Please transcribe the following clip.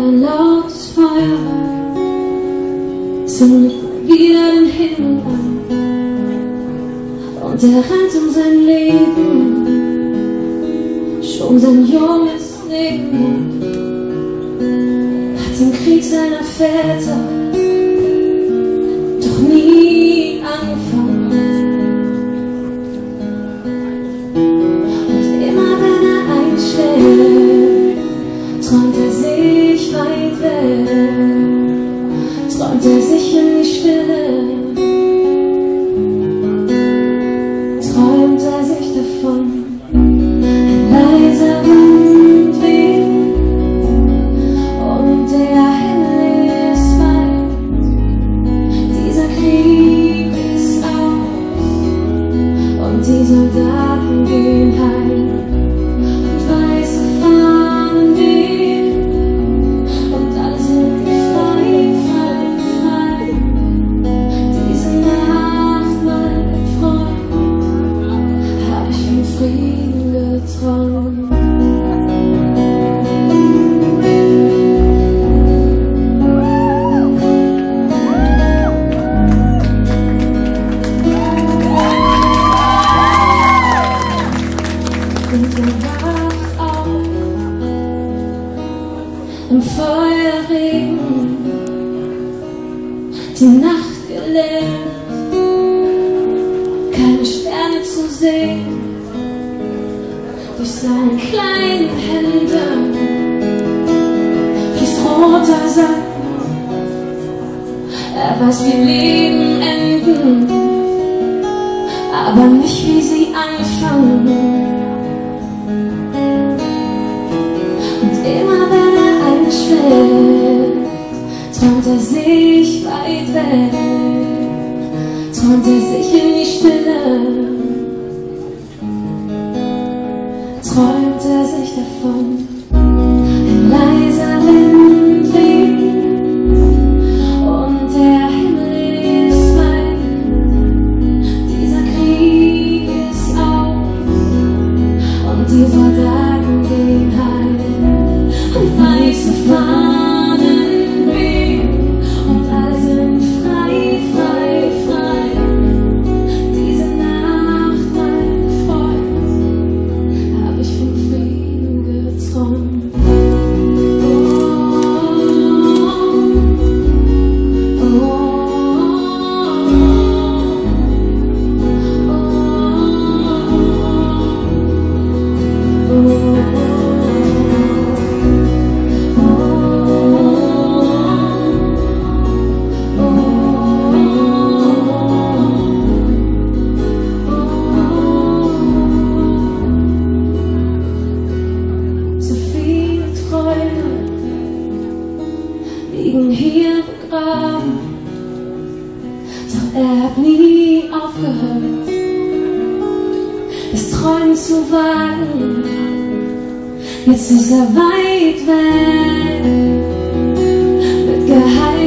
ein lautes Feuer zündet wieder den Himmel an. Und er rennt um sein Leben, schon sein junges Leben, hat den Krieg seiner Väter doch nie angefangen. Weg, träumt die Nacht gelähmt, keine Sterne zu sehen, durch seine kleinen Hände fließt roter Sand. Er weiß, wie Leben enden, aber nicht wie sie anfangen. Sich weit weg, träumt sich in liegen hier begraben, doch er hat nie aufgehört, das Träumen zu wagen. Jetzt ist er weit weg mit geheimen